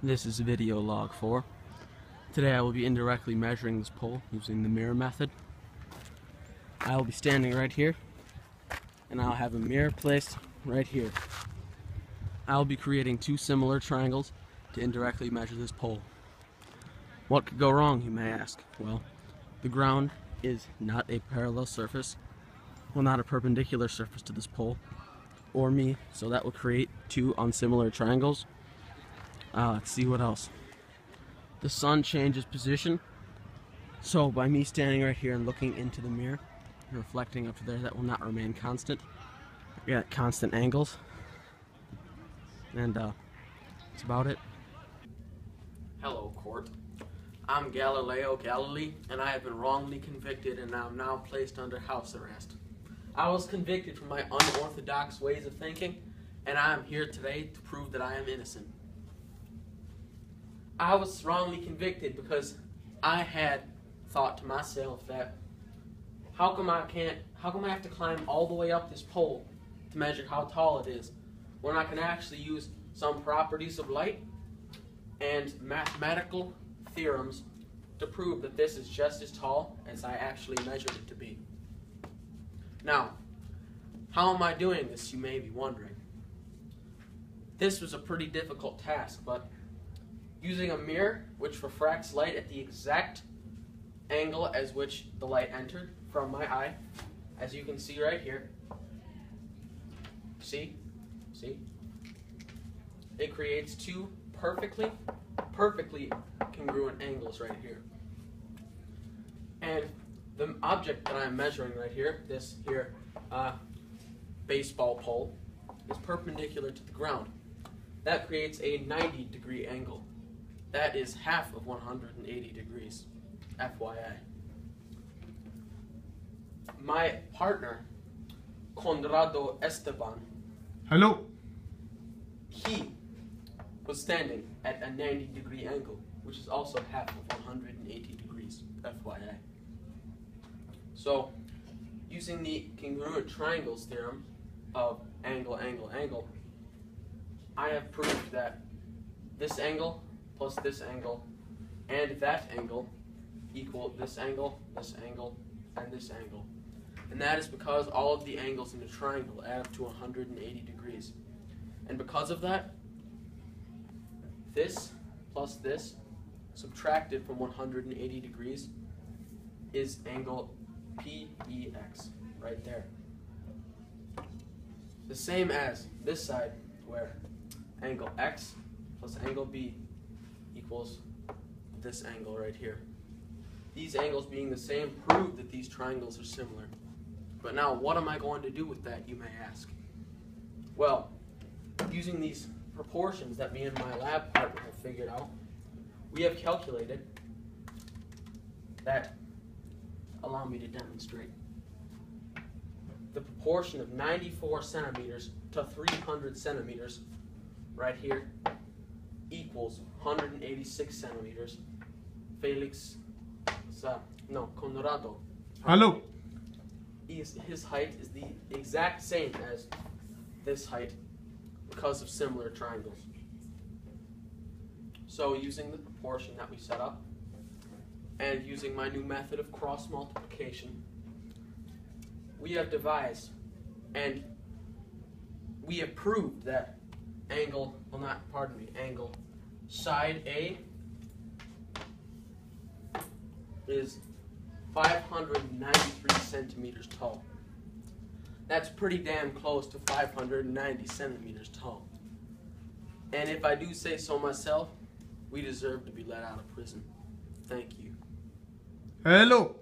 This is video log 4. Today I will be indirectly measuring this pole using the mirror method. I will be standing right here and I'll have a mirror placed right here. I'll be creating two similar triangles to indirectly measure this pole. What could go wrong, you may ask? Well, the ground is not a parallel surface, well not a perpendicular surface to this pole, or me, so that will create two unsimilar triangles. Uh, let's see what else. The sun changes position, so by me standing right here and looking into the mirror, reflecting up to there, that will not remain constant. We got constant angles, and uh, that's about it. Hello, court. I'm Galileo Galilei, and I have been wrongly convicted and I am now placed under house arrest. I was convicted for my unorthodox ways of thinking, and I am here today to prove that I am innocent. I was wrongly convicted because I had thought to myself that how come I can't, how come I have to climb all the way up this pole to measure how tall it is when I can actually use some properties of light and mathematical theorems to prove that this is just as tall as I actually measured it to be. Now, how am I doing this, you may be wondering. This was a pretty difficult task, but using a mirror which refracts light at the exact angle as which the light entered from my eye, as you can see right here. See? See? It creates two perfectly, perfectly congruent angles right here. And the object that I'm measuring right here, this here uh, baseball pole, is perpendicular to the ground. That creates a 90 degree angle. That is half of 180 degrees, FYI. My partner, Conrado Esteban. Hello. He was standing at a 90 degree angle, which is also half of 180 degrees, FYI. So, using the congruent triangles theorem of angle, angle, angle, I have proved that this angle plus this angle and that angle equal this angle, this angle, and this angle. And that is because all of the angles in a triangle add up to 180 degrees. And because of that, this plus this subtracted from 180 degrees is angle PEX right there. The same as this side where angle X plus angle B equals this angle right here. These angles being the same prove that these triangles are similar. But now what am I going to do with that you may ask? Well, using these proportions that me and my lab partner have figured out, we have calculated that, allow me to demonstrate, the proportion of 94 centimeters to 300 centimeters right here equals 186 centimeters. Felix, uh, no, Conrado. Hello. His, his height is the exact same as this height because of similar triangles. So using the proportion that we set up and using my new method of cross multiplication, we have devised and we have proved that angle, well not, pardon me, angle side A is 593 centimeters tall. That's pretty damn close to 590 centimeters tall. And if I do say so myself, we deserve to be let out of prison. Thank you. Hello.